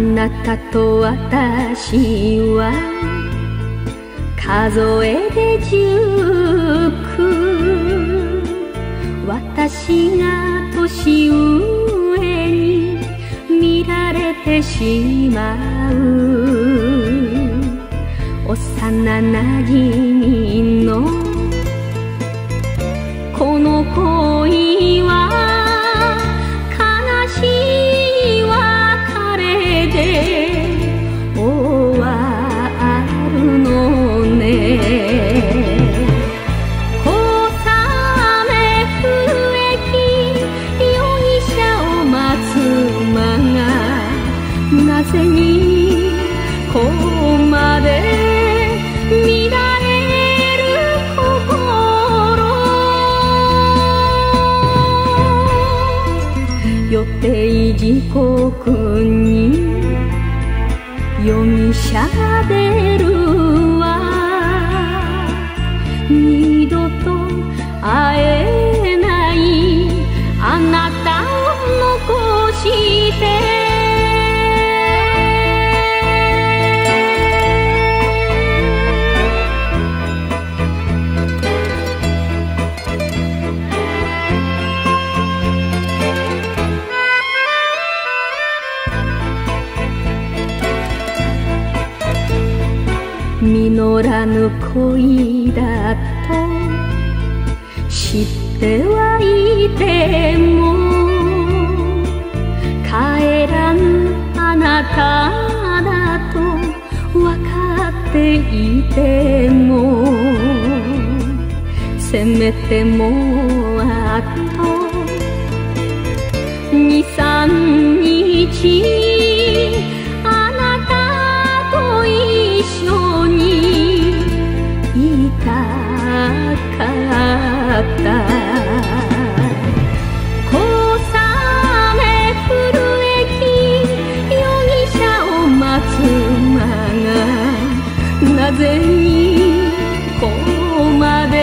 なたと私は数えで十九。私が年上に見られてしまう。幼なじみの定時刻に容疑者が出るわ。二度と会え実らぬ恋だと知ってはいても帰らぬあなただと分かっていてもせめてもうあと二三日なぜにこうまで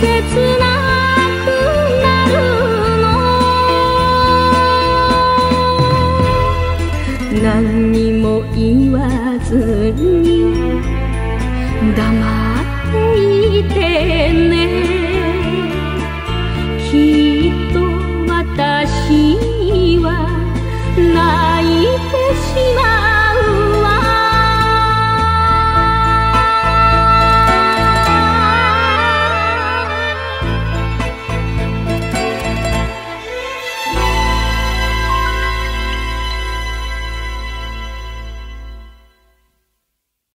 切なくなるの？何にも言わずに黙っていてね